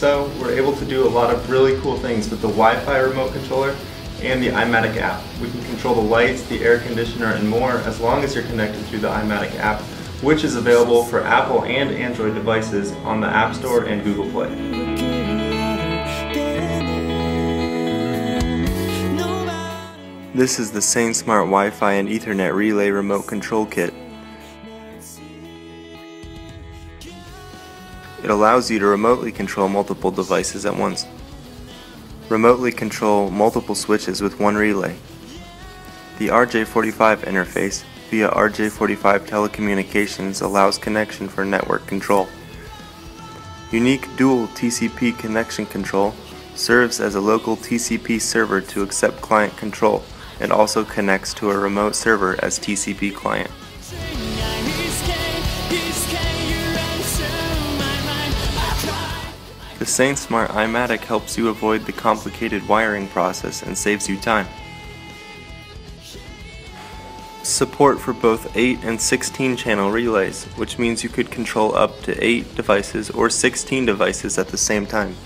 so, we're able to do a lot of really cool things with the Wi-Fi remote controller and the iMatic app. We can control the lights, the air conditioner, and more as long as you're connected through the iMatic app, which is available for Apple and Android devices on the App Store and Google Play. This is the same SainSmart Wi-Fi and Ethernet Relay Remote Control Kit. It allows you to remotely control multiple devices at once. Remotely control multiple switches with one relay. The RJ45 interface via RJ45 telecommunications allows connection for network control. Unique dual TCP connection control serves as a local TCP server to accept client control and also connects to a remote server as TCP client. The SainSmart iMatic helps you avoid the complicated wiring process and saves you time. Support for both 8 and 16 channel relays, which means you could control up to 8 devices or 16 devices at the same time.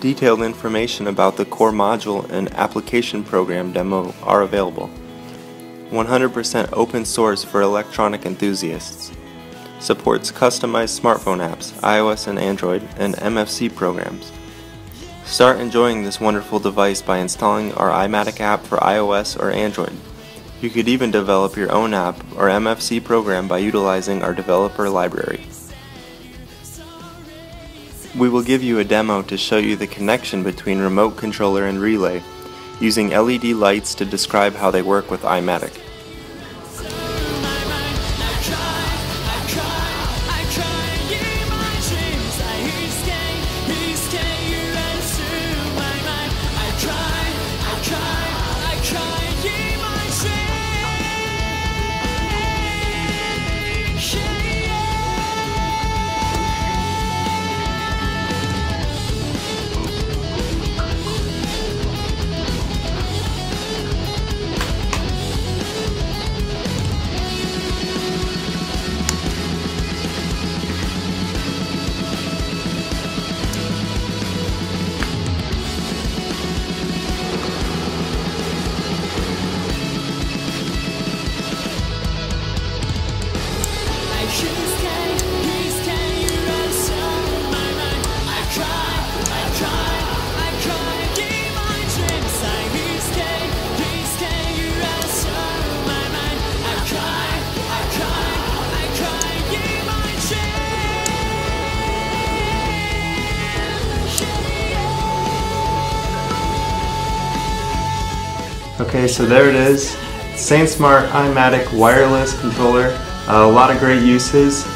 Detailed information about the core module and application program demo are available. 100% open source for electronic enthusiasts. Supports customized smartphone apps, iOS and Android, and MFC programs. Start enjoying this wonderful device by installing our iMatic app for iOS or Android. You could even develop your own app or MFC program by utilizing our developer library. We will give you a demo to show you the connection between remote controller and relay, using LED lights to describe how they work with iMatic. Okay, so there it is. SainSmart iMatic wireless controller. Uh, a lot of great uses,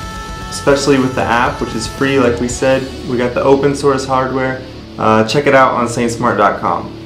especially with the app, which is free like we said. We got the open source hardware. Uh, check it out on sainsmart.com.